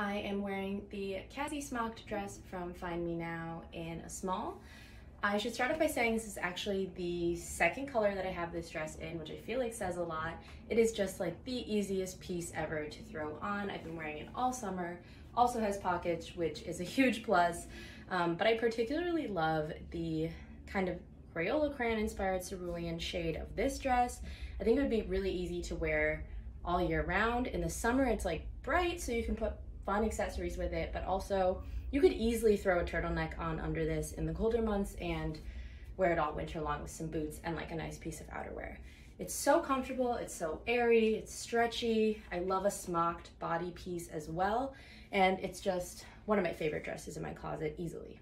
I am wearing the Kasi smocked dress from Find Me Now in a small. I should start off by saying this is actually the second color that I have this dress in, which I feel like says a lot. It is just like the easiest piece ever to throw on. I've been wearing it all summer. Also has pockets, which is a huge plus. Um, but I particularly love the kind of Crayola crayon inspired cerulean shade of this dress. I think it would be really easy to wear all year round. In the summer, it's like bright, so you can put fun accessories with it, but also you could easily throw a turtleneck on under this in the colder months and wear it all winter long with some boots and like a nice piece of outerwear. It's so comfortable, it's so airy, it's stretchy. I love a smocked bodice as well. And it's just one of my favorite dresses in my closet easily.